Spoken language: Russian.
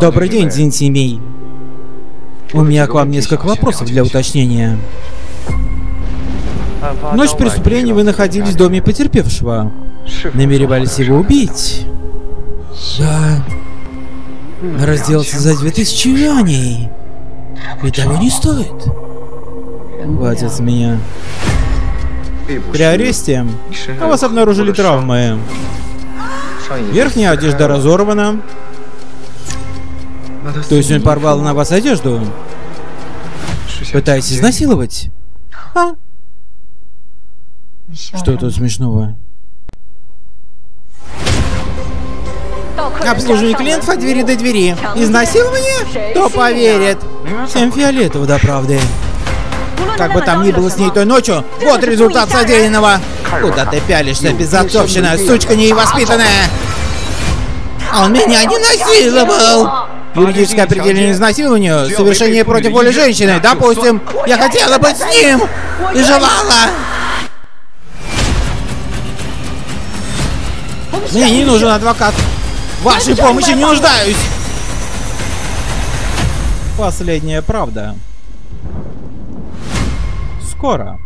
Добрый день, Дин Семей. У меня к вам несколько вопросов для уточнения. Ночь преступления вы находились в доме потерпевшего. Намеревались его убить? Да. Разделаться за 2000 юаней. И того не стоит. Хватит с меня. При аресте у вас обнаружили травмы. Верхняя одежда разорвана. То есть он порвал на вас одежду? Пытаясь изнасиловать? А? Что тут смешного? Обслуживание клиентов от двери до двери. Изнасилование? Кто поверит? Всем фиолетово до правды. Как бы там ни было с ней той ночью, вот результат содеянного. Куда ты пялишься, безотцовщина, сучка невоспитанная? Он меня не насиловал! Юридическое определение изнасилованию — совершение против воли женщины. Допустим, я хотела быть с ним и желала. Мне не нужен адвокат. Вашей помощи не нуждаюсь. Последняя правда. Скоро.